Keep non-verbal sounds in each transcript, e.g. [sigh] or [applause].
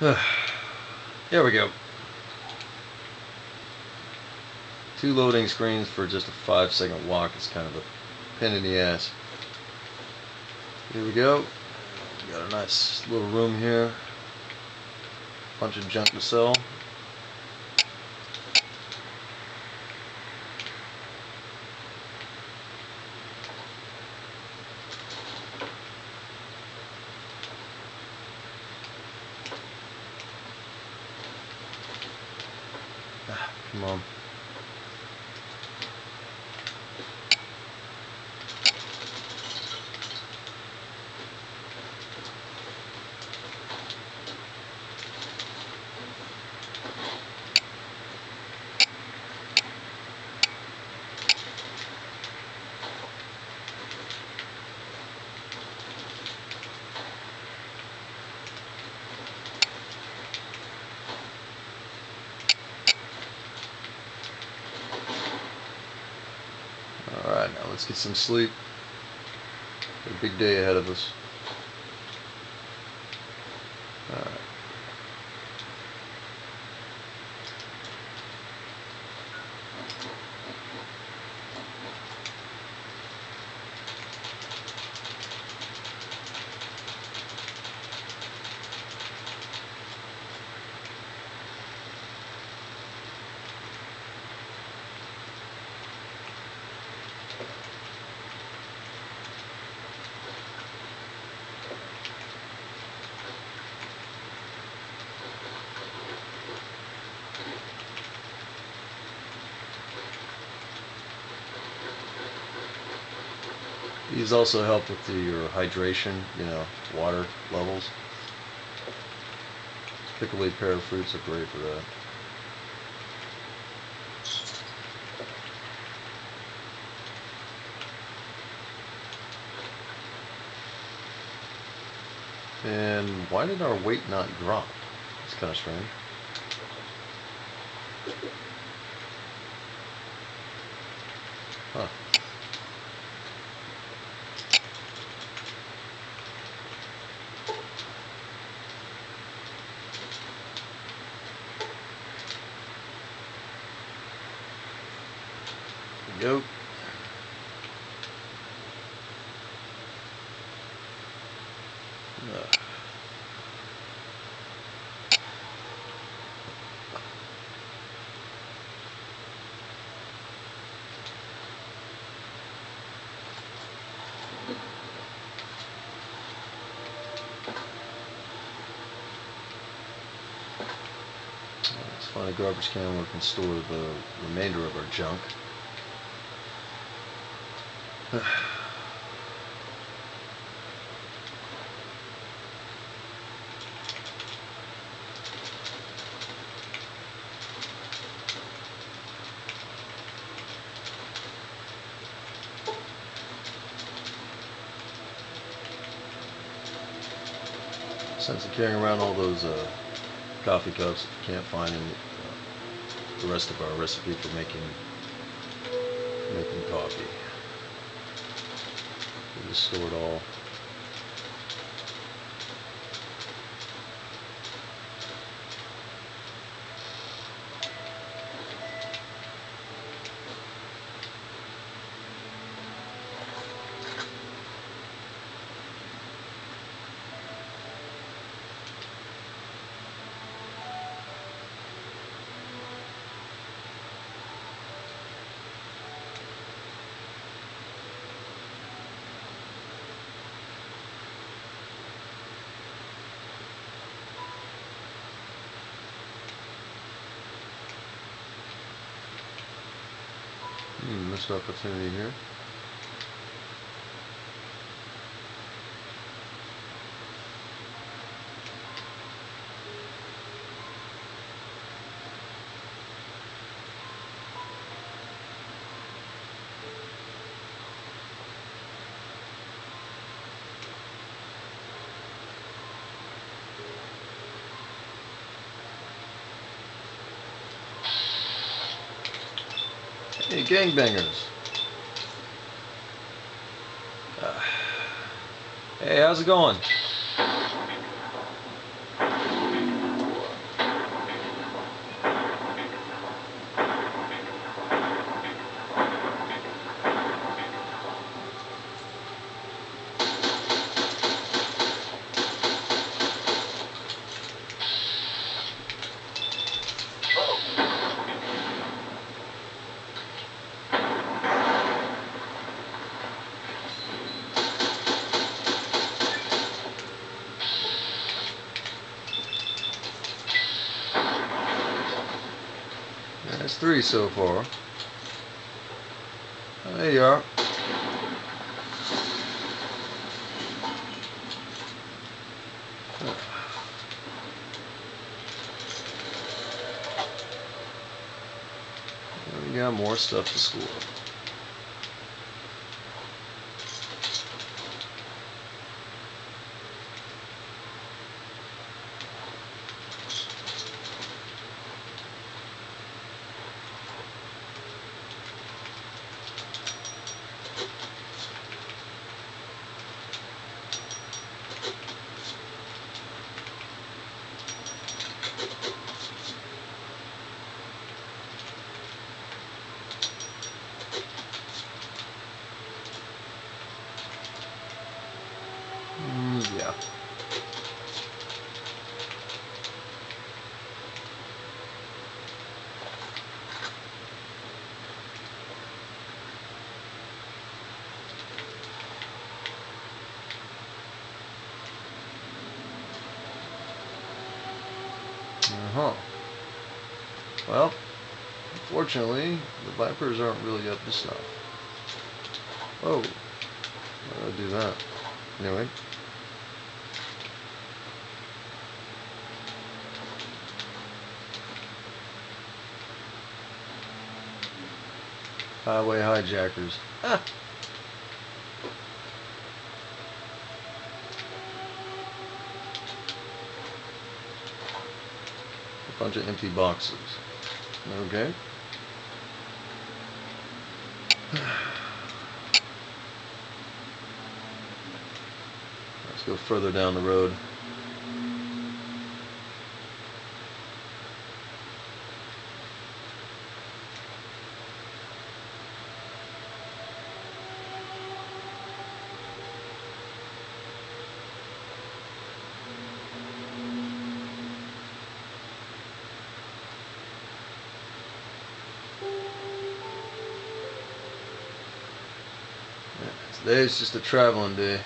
[sighs] Here we go. Two loading screens for just a five second walk is kind of a pain in the ass. Here we go. Got a nice little room here. Bunch of junk to sell. Ah, come on. Alright, now let's get some sleep. A big day ahead of us. These also help with the, your hydration, you know, water levels. Prickly pear fruits are great for that. And why did our weight not drop? It's kind of strange. Huh. Let's find a garbage can where we can store the remainder of our junk. Since I'm carrying around all those uh, coffee cups, can't find any, uh, the rest of our recipe for making making coffee. Just store it all. Missed opportunity here. Hey, gangbangers. Uh, hey, how's it going? Three so far. There you are. We got more stuff to score. Mm, yeah. Uh-huh. Well, unfortunately, the Vipers aren't really up to snuff. Oh, why did I do that? Anyway. Highway hijackers. A bunch of empty boxes. Okay. Let's go further down the road. Today's just a traveling day.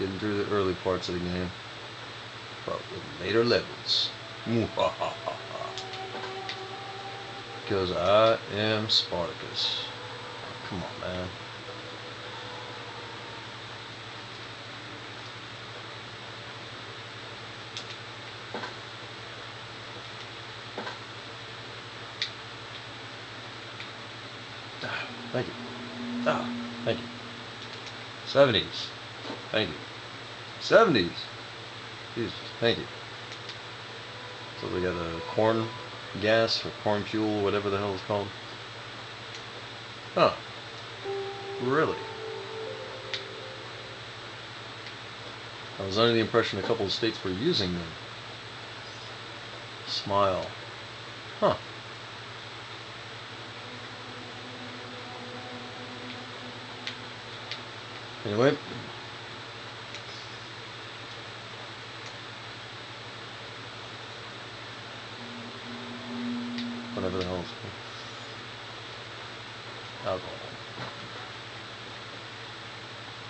Getting through the early parts of the game. But with later levels. [laughs] Because I am Spartacus. Come on, man. Ah, Thank you. Ah, thank you. 70s. Thank you. 70s. Jesus, thank you. So we got a corn gas or corn fuel, whatever the hell it's called. Huh. Really? I was under the impression a couple of states were using them. Smile. Huh. Anyway. Whatever the hell. Alcohol.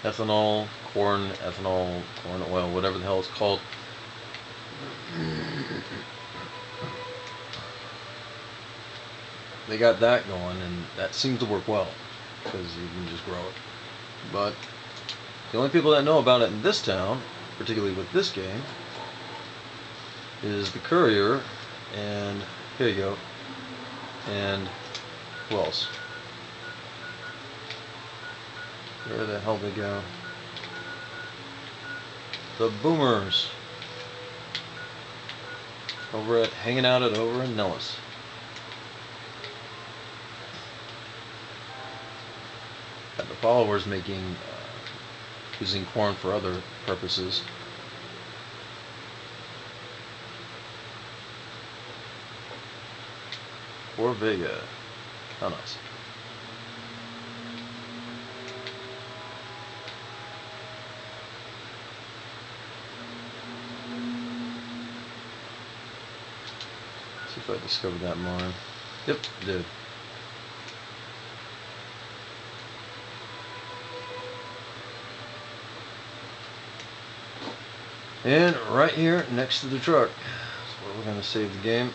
Ethanol, corn, ethanol, corn oil, whatever the hell it's called. They got that going, and that seems to work well because you can just grow it. But the only people that know about it in this town, particularly with this game, is the courier, and here you go, and who else? Where the hell they go? The Boomers. Over at hanging out at over in Nellis. The followers making using corn for other purposes. Or Vega. How nice. See if I discovered that mine. Yep, did. and right here next to the truck. Is where we're going to save the game.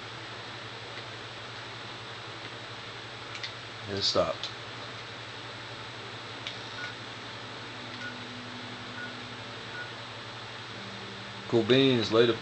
And stopped. cool beans later.